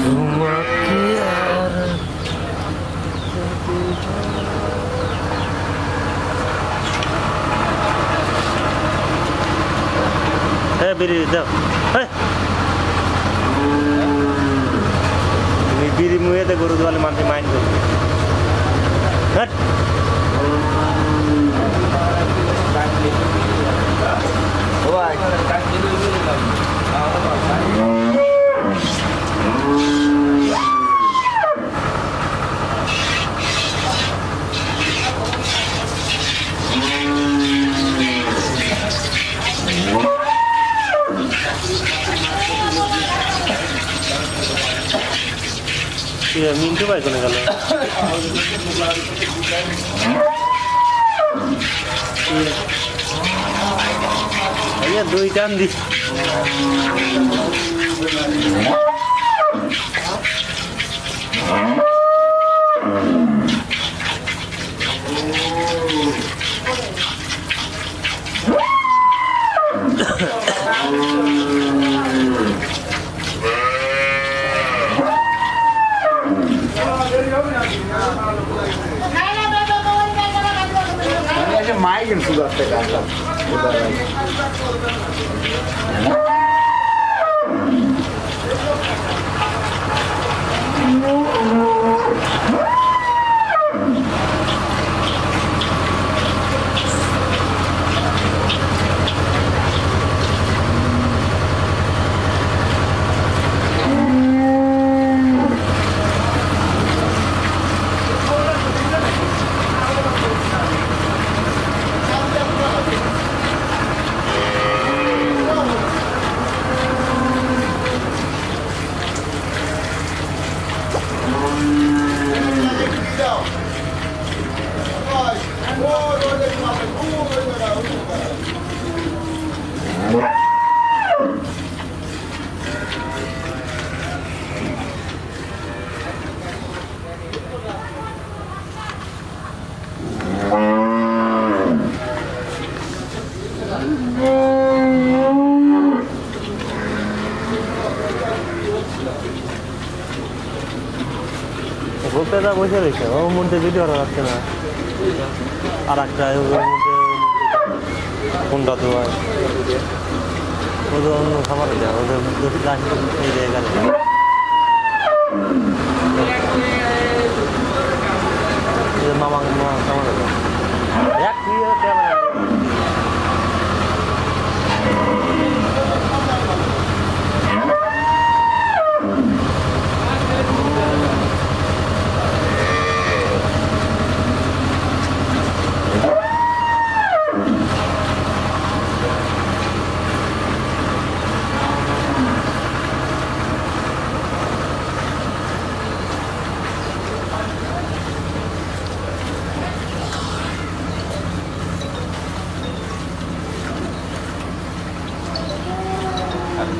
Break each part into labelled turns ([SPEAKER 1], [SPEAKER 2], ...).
[SPEAKER 1] তোমাকে আর হ্যাঁ বিড়ি দাও হ্যাঁ তুমি বিড়ি মুয়েতে গরু দোয়ালে মানুষ মাইন্ড করবে হ্যাঁ কি রে, মিন্টু ভাই কোনে ये दुई टाइम दी Mai
[SPEAKER 2] gün suda tekrar. Bu
[SPEAKER 1] da যা বসে রয়েছে। ওর মধ্যে ভিডিও করা যাচ্ছে না। আর একটা কোনটা তো ওদের অন্য খাবার দেয় ওদের এই জায়গায় মামা মামা খাবার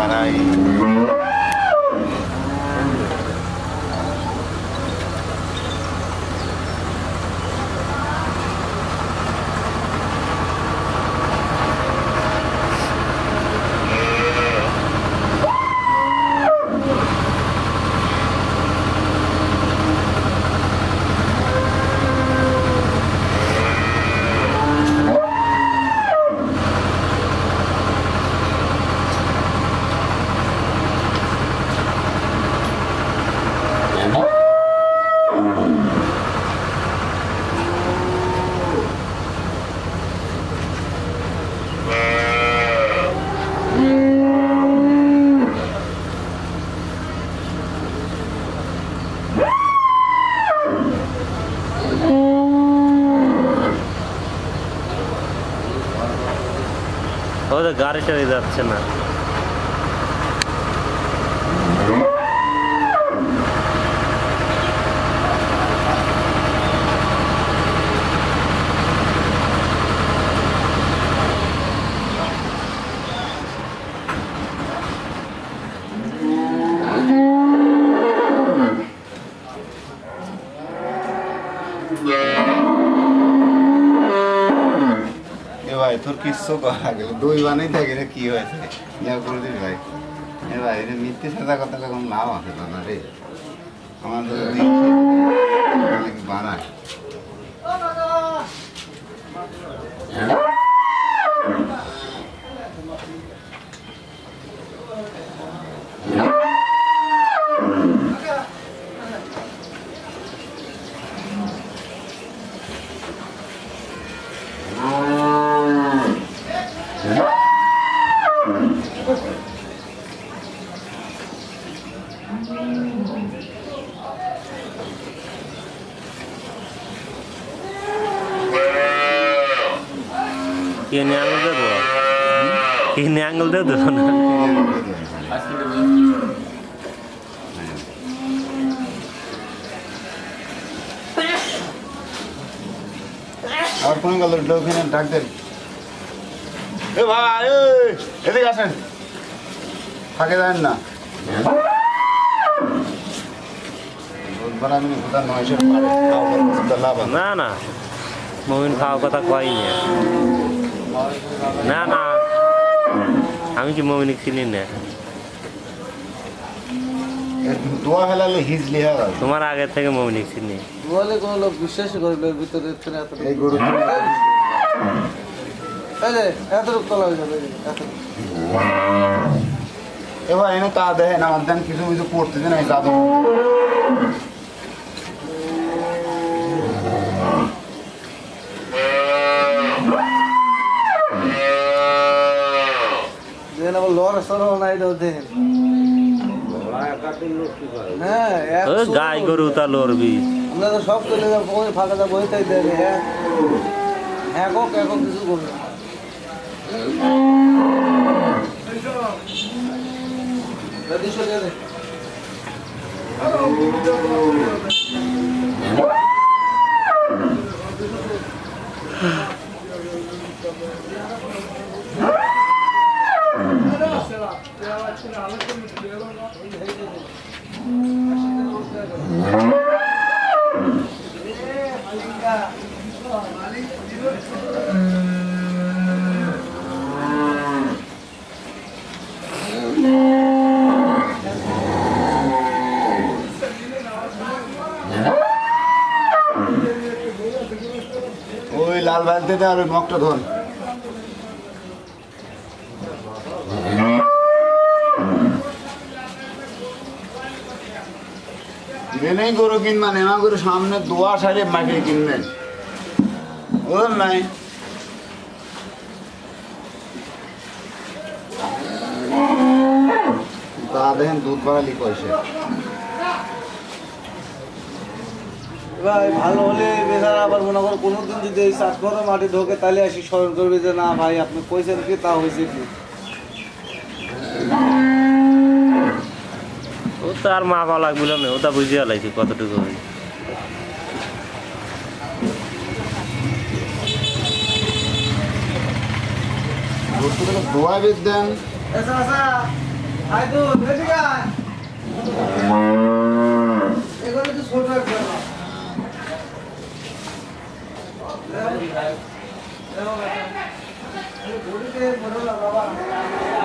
[SPEAKER 2] বানাই
[SPEAKER 1] ওদের গাড়িটা যাচ্ছে না।
[SPEAKER 2] কিচ্ছু করা গেল দুই বানেই থাকে কি হয়েছে? যা করে দিস ভাই। এ ভাই রে মিথ্যে সাদা কথা কোনো লাভ আছে দাদা রে? আমাদের বানায়
[SPEAKER 1] কি এনে আঙুল দিয়ে দেবো আঙুল দিয়ে না
[SPEAKER 2] আর কোন গেল? ওখানে ডাক দেন। এ ভাই এই, এদিকে আসেন। থাকে যান না।
[SPEAKER 1] না না। মমিন খাওয়ার কথা কয়নি না না। আমি কি মমিনিক চিনি না?
[SPEAKER 2] দোয়া হিজলি হয়ে।
[SPEAKER 1] তোমার আগে থেকে মমিনিক চিনি
[SPEAKER 3] বলে কোনো লোক বিশ্বাসই করবে ভিতরে এত
[SPEAKER 2] এই গরু
[SPEAKER 3] তোলা হয়ে যাবে।
[SPEAKER 2] এবার এনে তা দেখেন আমার দেন কিছু কিছু পড়তেছে না এই দাদু
[SPEAKER 3] দেখেন আবার লড়া সরো না দেখেন হ্যাঁ।
[SPEAKER 1] গাই গরু তা লড়বি।
[SPEAKER 3] আমরা তো সব চলে যাব ফাঁকা যাব ওইটাই দেন হ্যাঁ। একক একক কিছু করবে না।
[SPEAKER 2] ওই লাল দে আর ওই মগটা ধর। জেনেই গরু কিনবা নেমা গরু, সামনে দোয়া সারে মাকে কিনবেন বুঝলেন নাই তা দেখেন দুধ বাড়ালি পয়সা
[SPEAKER 3] ভাই, ভালো হলে বেচারা আবার মনে করো কোনোদিন যদি এই চাষ করে মাটি ঢোকে, তাহলে আসি স্মরণ করবে যে, না ভাই, আপনি কইছেন কি, তা হয়েছে কি?
[SPEAKER 1] ও তো আর মা পাওয়া লাগবে না বুঝিয়ে কতটুকু
[SPEAKER 3] আই তো এদিকে আয় ছোট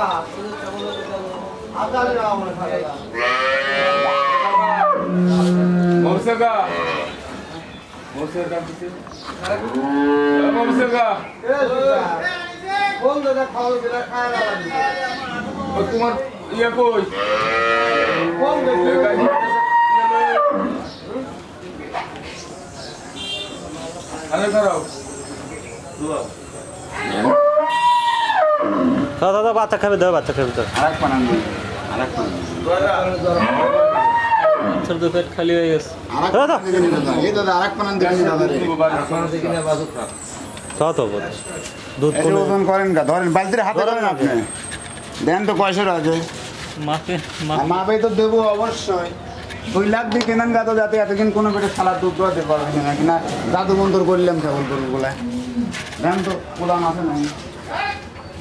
[SPEAKER 3] খাপ কেমন আদার যাওয়া মনে থাকে
[SPEAKER 4] মমসেগা মমসেগা কিছু মমসেগা
[SPEAKER 3] কোন দাদা খাওয়া যেটা খায় না লাগবে
[SPEAKER 4] ও তোমার ইয়ে কই
[SPEAKER 3] কোন দাদা
[SPEAKER 4] আরে খারাপ
[SPEAKER 1] দাদা দাদা বাচ্চা খাবে দাও বাচ্চা খাবে তো পেট খালি হয়ে গেছে। দাদা।
[SPEAKER 2] দাদা আরেক পানান দাদা রে।
[SPEAKER 1] দুধ
[SPEAKER 2] ওজন করেন ধরেন বালতির হাতে
[SPEAKER 1] ধরেন
[SPEAKER 2] আপনি। দেন তো আছে মাপে তো দেবো অবশ্যই। দুই লাখ দিয়ে কেনান গা তো যাতে এতদিন কোনো পেটে সালাদ দুধ দোয়াতে পারবে না কিনা জাদু মন্তর করলাম কেবল গরুগুলা দেন তো পোলাম আছে না?